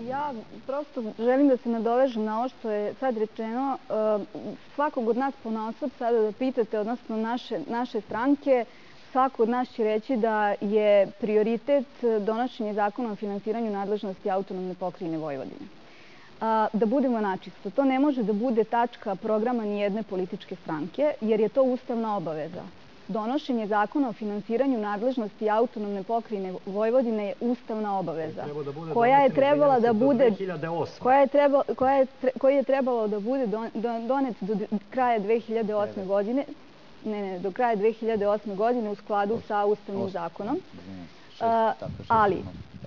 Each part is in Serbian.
Ja prosto želim da se nadovežem na ovo što je sad rečeno. Svakog od nas ponaosob sada da pitate, odnosno naše, naše stranke, svako od nas će reći da je prioritet donošenje zakona o finansiranju nadležnosti autonomne pokrajine Vojvodine. Da budemo načisto, to ne može da bude tačka programa ni jedne političke stranke, jer je to ustavna obaveza donošenje zakona o finansiranju nadležnosti autonomne pokrajine Vojvodine je ustavna obaveza koja je trebala da bude koja je trebalo koja je koji je trebalo da bude donet do kraja 2008. godine ne, ne, do kraja 2008. godine u skladu sa ustavnim zakonom. Ali,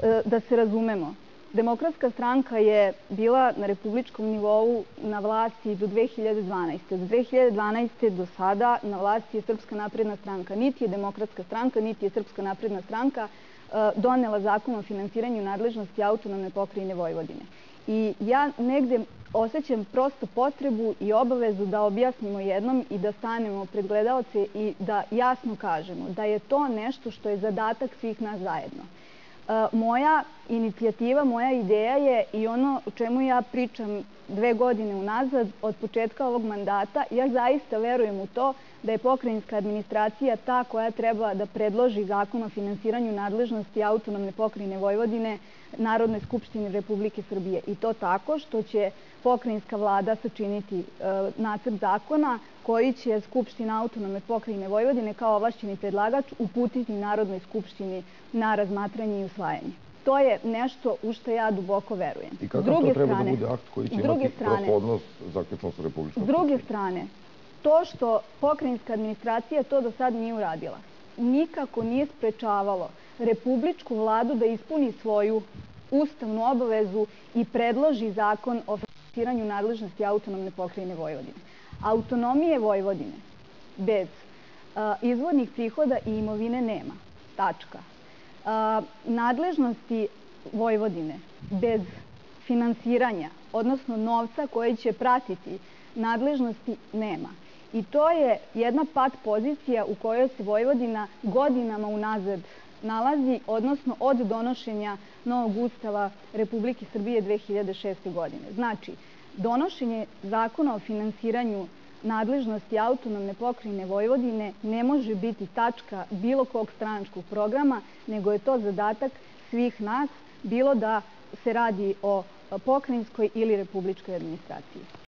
e, da se razumemo, Demokratska stranka je bila na republičkom nivou na vlasti do 2012. Od 2012. do sada na vlasti je Srpska napredna stranka. Niti je Demokratska stranka, niti je Srpska napredna stranka e, donela zakon o finansiranju nadležnosti autonomne pokrajine Vojvodine. I ja negde osjećam prosto potrebu i obavezu da objasnimo jednom i da stanemo pred gledalce i da jasno kažemo da je to nešto što je zadatak svih nas zajedno. Moja inicijativa, moja ideja je i ono o čemu ja pričam dve godine unazad od početka ovog mandata, ja zaista verujem u to da je pokrajinska administracija ta koja treba da predloži zakon o finansiranju nadležnosti autonomne pokrajine Vojvodine Narodne skupštine Republike Srbije. I to tako što će pokrajinska vlada sačiniti e, nacrt zakona koji će Skupština autonomne pokrajine Vojvodine kao ovašćeni predlagač uputiti Narodnoj skupštini na razmatranje i usvajanje. To je nešto u što ja duboko verujem. I kakav to treba da bude akt koji će imati prohodnost zaključno sa Republičkom S druge strane, to što pokrajinska administracija to do sad nije uradila, nikako nije sprečavalo Republičku vladu da ispuni svoju ustavnu obavezu i predloži zakon o finansiranju nadležnosti autonomne pokrajine Vojvodine. Autonomije Vojvodine bez izvornih prihoda i imovine nema. Tačka. Nadležnosti Vojvodine bez finansiranja, odnosno novca koji će pratiti nadležnosti nema. I to je jedna pat pozicija u kojoj se Vojvodina godinama unazad nalazi, odnosno od donošenja novog ustava Republike Srbije 2006. godine. Znači, donošenje zakona o finansiranju nadležnosti autonomne pokrajine Vojvodine ne može biti tačka bilo kog stranačkog programa, nego je to zadatak svih nas, bilo da se radi o pokrajinskoj ili republičkoj administraciji.